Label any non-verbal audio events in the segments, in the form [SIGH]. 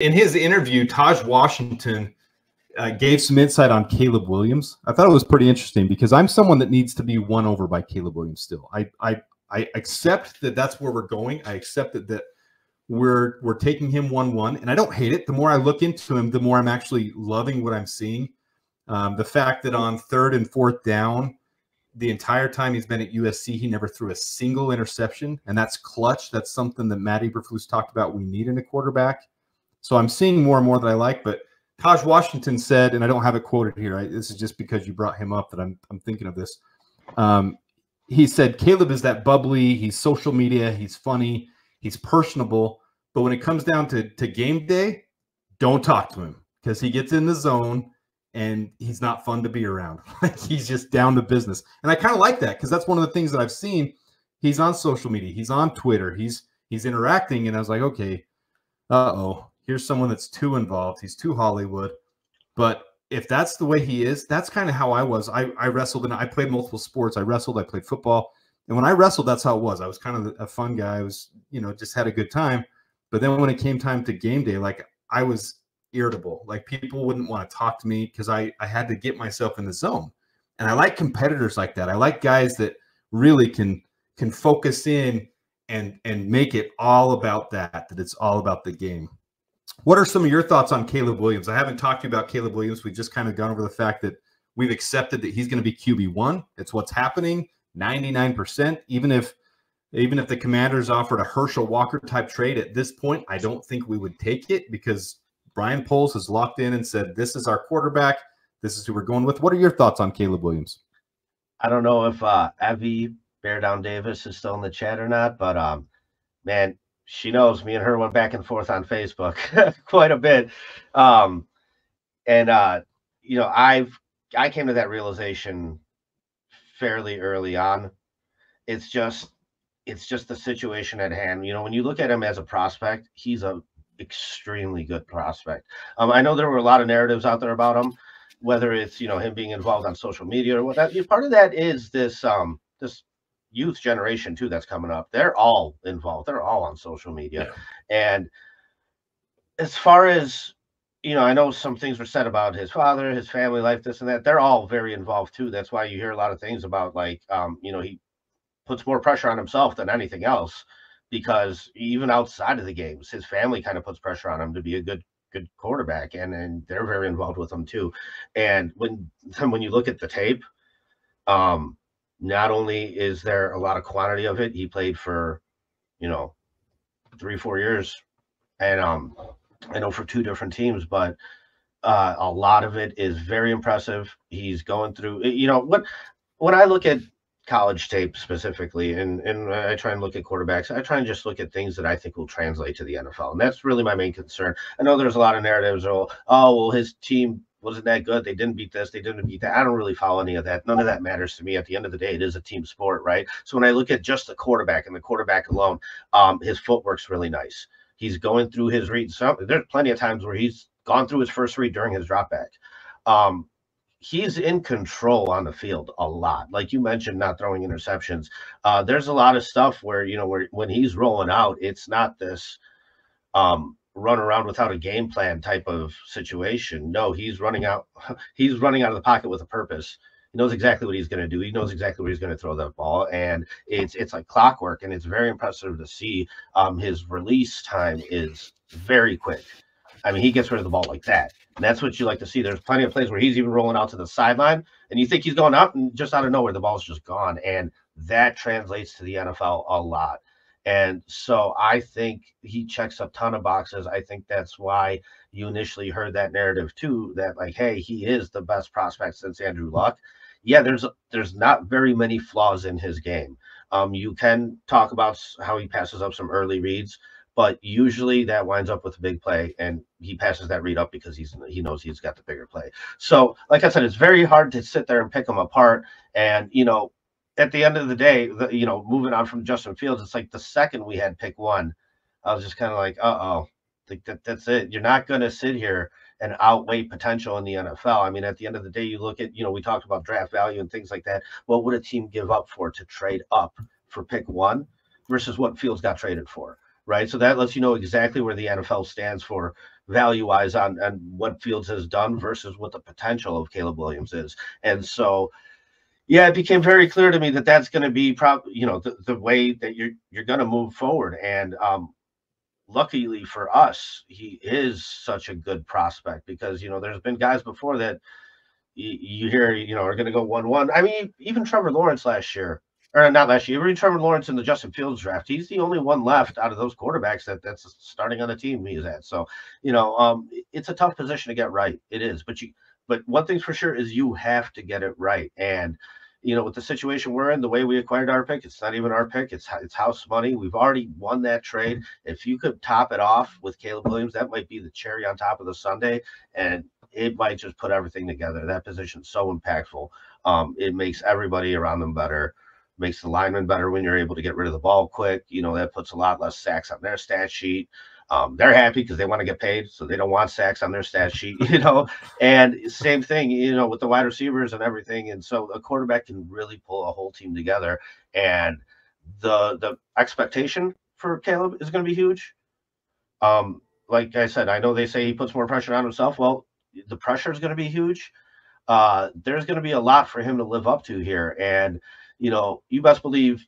in his interview, Tahj Washington uh, gave some insight on Caleb Williams. I thought it was pretty interesting because I'm someone that needs to be won over by Caleb Williams. Still, I I I accept that that's where we're going. I accept that that we're we're taking him one one, and I don't hate it. The more I look into him, the more I'm actually loving what I'm seeing. Um, the fact that on third and fourth down, the entire time he's been at USC, he never threw a single interception, and that's clutch. That's something that Matt Eberflus talked about. We need in a quarterback. So I'm seeing more and more that I like. But Tahj Washington said, and I don't have it quoted here. I, this is just because you brought him up that I'm I'm thinking of this. Um, he said Caleb is that bubbly. He's social media. He's funny. He's personable. But when it comes down to to game day, don't talk to him because he gets in the zone and he's not fun to be around. [LAUGHS] like he's just down to business. And I kind of like that because that's one of the things that I've seen. He's on social media. He's on Twitter. He's he's interacting, and I was like, okay, uh oh, here's someone that's too involved. He's too Hollywood. But if that's the way he is, that's kind of how I was. I, I wrestled and I played multiple sports. I wrestled, I played football. And when I wrestled, that's how it was. I was kind of a fun guy. I was, you know, just had a good time. But then when it came time to game day, like I was irritable. Like people wouldn't want to talk to me because I, I had to get myself in the zone. And I like competitors like that. I like guys that really can can focus in and and make it all about that, that it's all about the game. What are some of your thoughts on Caleb Williams? I haven't talked to you about Caleb Williams. We've just kind of gone over the fact that we've accepted that he's going to be QB one. It's what's happening. 99%. Even if even if the commanders offered a Herschel Walker type trade at this point, I don't think we would take it because Ryan Poles has locked in and said, This is our quarterback. This is who we're going with. What are your thoughts on Caleb Williams? I don't know if uh Evie Bear Down Davis is still in the chat or not, but um man, she knows me and her went back and forth on Facebook [LAUGHS] quite a bit. Um, and uh, you know, I've I came to that realization fairly early on. It's just it's just the situation at hand. You know, when you look at him as a prospect, he's a extremely good prospect. Um, I know there were a lot of narratives out there about him, whether it's you know him being involved on social media or what that. Part of that is this um this youth generation too that's coming up. They're all involved. They're all on social media. Yeah. and as far as you know i know some things were said about his father his family life this and that they're all very involved too. That's why you hear a lot of things about like um you know he puts more pressure on himself than anything else because even outside of the games his family kind of puts pressure on him to be a good good quarterback and and they're very involved with him too. And when [LAUGHS] when you look at the tape um not only is there a lot of quantity of it, he played for, you know, three, four years. And um, I know for two different teams, but uh, a lot of it is very impressive. He's going through, you know, what when I look at college tape specifically, and and I try and look at quarterbacks, I try and just look at things that I think will translate to the NFL, and that's really my main concern. I know there's a lot of narratives. Oh, oh well, his team wasn't that good. They didn't beat this. They didn't beat that. I don't really follow any of that. None of that matters to me. At the end of the day, it is a team sport, right? So when I look at just the quarterback and the quarterback alone, um, his footwork's really nice. He's going through his read. Some there's plenty of times where he's gone through his first read during his drop back. Um, he's in control on the field a lot. Like you mentioned, not throwing interceptions. Uh, there's a lot of stuff where you know where when he's rolling out, it's not this um run around without a game plan type of situation. No, he's running out. [LAUGHS] He's running out of the pocket with a purpose. He knows exactly what he's going to do. He knows exactly where he's going to throw that ball, and it's it's like clockwork. And it's very impressive to see. Um, his release time is very quick. I mean, he gets rid of the ball like that, and that's what you like to see. There's plenty of plays where he's even rolling out to the sideline, and you think he's going up, and just out of nowhere, the ball's just gone. And that translates to the NFL a lot. And so I think he checks a ton of boxes. I think that's why you initially heard that narrative too, that like, hey, he is the best prospect since Andrew Luck. Yeah, there's there's not very many flaws in his game. Um, you can talk about how he passes up some early reads, but usually that winds up with a big play, and he passes that read up because he's he knows he's got the bigger play. So, like I said, it's very hard to sit there and pick him apart. And you know, at the end of the day, the, you know, moving on from Justin Fields, it's like the second we had pick one, I was just kind of like, uh oh, like that, that's it. You're not going to sit here and outweigh potential in the NFL. I mean, at the end of the day, you look at, you know, we talked about draft value and things like that. What would a team give up for to trade up for pick one versus what Fields got traded for? right? So that lets you know exactly where the NFL stands for value wise on, on what Fields has done versus what the potential of Caleb Williams is. And so, yeah, it became very clear to me that that's going to be probably, you know, the, the way that you're, you're going to move forward. And, um, luckily for us, he is such a good prospect because, you know, there's been guys before that you, you hear, you know, are going to go 1 1. I mean, even Trevor Lawrence last year, or not last year, even Trevor Lawrence in the Justin Fields draft. He's the only one left out of those quarterbacks that that's starting on the team he's at. So, you know, um, it's a tough position to get right. It is, but you, but one thing's for sure is you have to get it right. And, you know, with the situation we're in, the way we acquired our pick, it's not even our pick. It's it's house money. We've already won that trade. If you could top it off with Caleb Williams, that might be the cherry on top of the sundae, and it might just put everything together. That position's so impactful. Um, it makes everybody around them better makes the lineman better when you're able to get rid of the ball quick. You know, that puts a lot less sacks on their stat sheet. Um, they're happy because they want to get paid, so they don't want sacks on their stat sheet, [LAUGHS] you know. and same thing, you know, with the wide receivers and everything. And so a quarterback can really pull a whole team together. And the the expectation for Caleb is going to be huge. Um, like I said, I know they say he puts more pressure on himself. Well, the pressure is going to be huge. Uh, there's going to be a lot for him to live up to here, and you know, you best believe,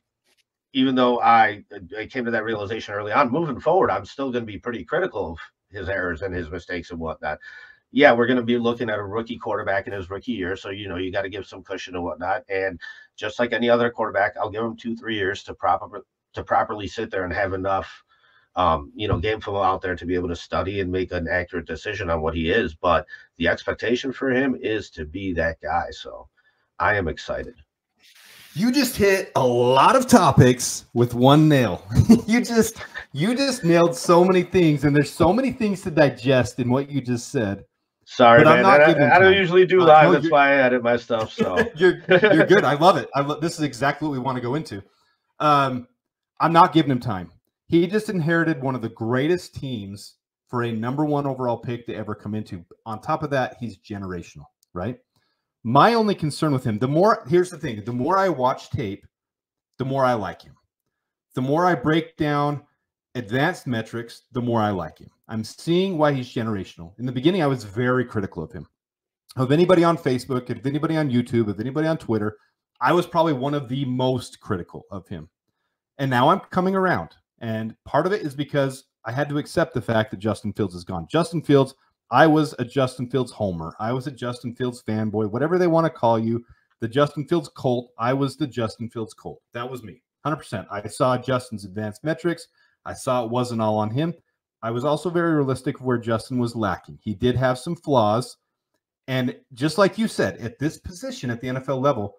even though I I came to that realization early on, moving forward, I'm still going to be pretty critical of his errors and his mistakes and whatnot. Yeah, we're going to be looking at a rookie quarterback in his rookie year, so you know you got to give some cushion and whatnot. And just like any other quarterback, I'll give him two, three years to proper to properly sit there and have enough um, you know, game film out there to be able to study and make an accurate decision on what he is. But the expectation for him is to be that guy. So I am excited. You just hit a lot of topics with one nail. [LAUGHS] you just you just nailed so many things, and there's so many things to digest in what you just said. Sorry, man. I, I, don't usually do live. Uh, no, That's why I edit my stuff. So [LAUGHS] you're you're good. I love it. I lo- this is exactly what we want to go into. Um, I'm not giving him time. He just inherited one of the greatest teams for a number one overall pick to ever come into. On top of that, he's generational, right? My only concern with him, the more, here's the thing the more I watch tape, the more I like him. The more I break down advanced metrics, the more I like him. I'm seeing why he's generational. In the beginning, I was very critical of him. Of anybody on Facebook, of anybody on YouTube, of anybody on Twitter, I was probably one of the most critical of him. And now I'm coming around. And part of it is because I had to accept the fact that Justin Fields is gone. Justin Fields I was a Justin Fields homer. I was a Justin Fields fanboy, whatever they want to call you. The Justin Fields cult. I was the Justin Fields cult. That was me, 100%. I saw Justin's advanced metrics. I saw it wasn't all on him. I was also very realistic of where Justin was lacking. He did have some flaws. And just like you said, at this position at the NFL level,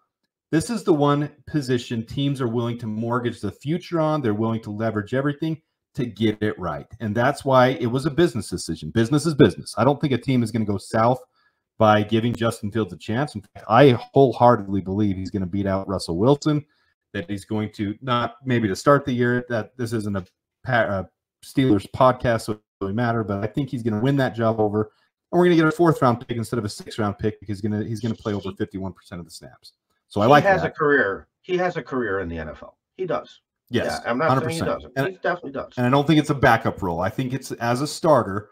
this is the one position teams are willing to mortgage the future on. They're willing to leverage everything to get it right. And that's why it was a business decision. Business is business. I don't think a team is going to go south by giving Justin Fields a chance. In fact, I wholeheartedly believe he's going to beat out Russell Wilson, that he's going to not maybe to start the year, that this isn't a, a Steelers podcast, so it really matter, but I think he's going to win that job over. And we're going to get a fourth round pick instead of a sixth round pick because he's going to he's going to play over 51% of the snaps. So I he like has that. a career. He has a career in the NFL. He does. Yes, yeah, I'm not 100%. saying he doesn't. And, he definitely does. And I don't think it's a backup role. I think it's as a starter.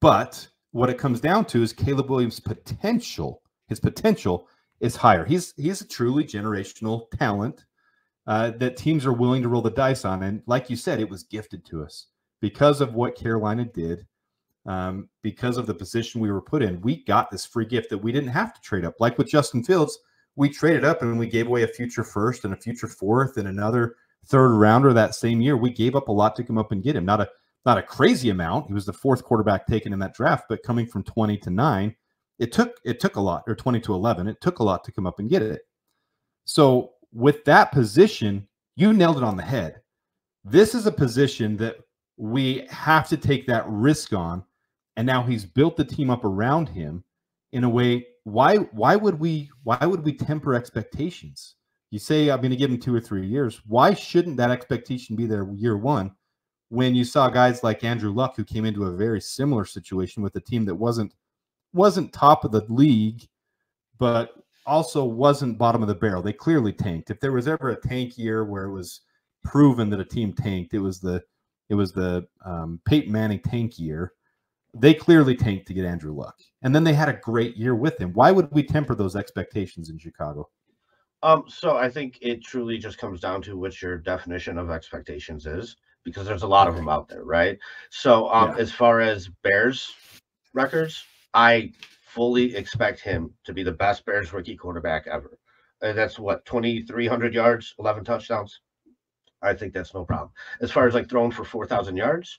But what it comes down to is Caleb Williams' potential. His potential is higher. He's he's a truly generational talent uh, that teams are willing to roll the dice on. And like you said, it was gifted to us because of what Carolina did. Um, because of the position we were put in, we got this free gift that we didn't have to trade up. Like with Justin Fields, we traded up and we gave away a future first and a future fourth and another third rounder that same year. We gave up a lot to come up and get him. Not a not a crazy amount. He was the fourth quarterback taken in that draft, but coming from 20 to 9, it took it took a lot or 20 to 11. It took a lot to come up and get it. So, with that position, you nailed it on the head. This is a position that we have to take that risk on and now he's built the team up around him in a way why why would we why would we temper expectations you say I'm going to give him two or three years. Why shouldn't that expectation be there year one when you saw guys like Andrew Luck who came into a very similar situation with a team that wasn't wasn't top of the league, but also wasn't bottom of the barrel. They clearly tanked. If there was ever a tank year where it was proven that a team tanked, it was the It was the um, Peyton Manning tank year. They clearly tanked to get Andrew Luck, and then they had a great year with him. Why would we temper those expectations in Chicago? Um, so I think it truly just comes down to what your definition of expectations is, because there's a lot of them out there, right? So um, yeah. as far as Bears records, I fully expect him to be the best Bears rookie quarterback ever. And that's what 2,300 yards, 11 touchdowns. I think that's no problem. As far as like throwing for 4,000 yards,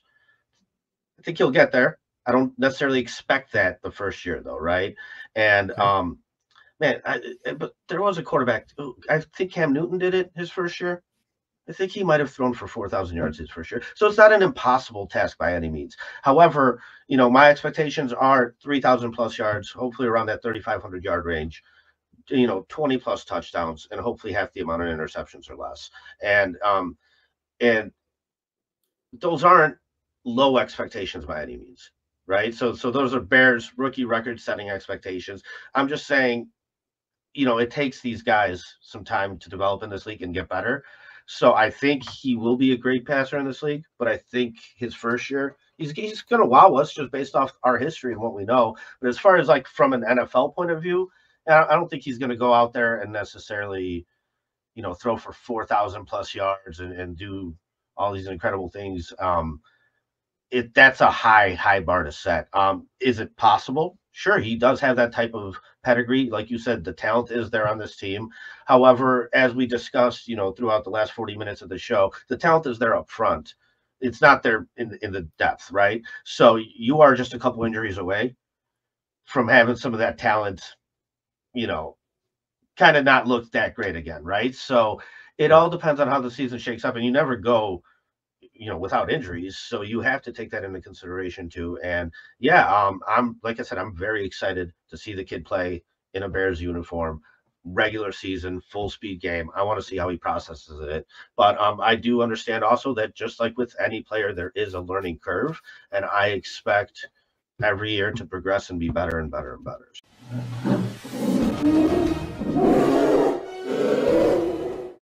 I think he'll get there. I don't necessarily expect that the first year though, right? And okay. um, man, I, but there was a quarterback. I think Cam Newton did it his first year. I think he might have thrown for 4,000 yards his first year. So it's not an impossible task by any means. However, you know, my expectations are 3,000 plus yards, hopefully around that 3,500 yard range, you know, 20 plus touchdowns, and hopefully half the amount of interceptions or less. And, um, and those aren't low expectations by any means, right? So, so those are Bears rookie record setting expectations. I'm just saying, you know, it takes these guys some time to develop in this league and get better. So I think he will be a great passer in this league, but I think his first year, he's he's going to wow us just based off our history and what we know. But as far as like from an NFL point of view, I don't think he's going to go out there and necessarily, you know, throw for four thousand plus yards and, and do all these incredible things. Um, it that's a high high bar to set. Um, is it possible? Sure, he does have that type of pedigree. Like you said, the talent is there on this team. However, as we discussed, you know, throughout the last 40 minutes of the show, the talent is there up front. It's not there in, in the depth, right? So you are just a couple injuries away from having some of that talent, you know, kind of not look that great again, right? So it all depends on how the season shakes up, and you never go you know without injuries so you have to take that into consideration too and yeah um i'm like i said i'm very excited to see the kid play in a bears uniform regular season full speed game i want to see how he processes it but um i do understand also that just like with any player there is a learning curve and i expect every year to progress and be better and better and better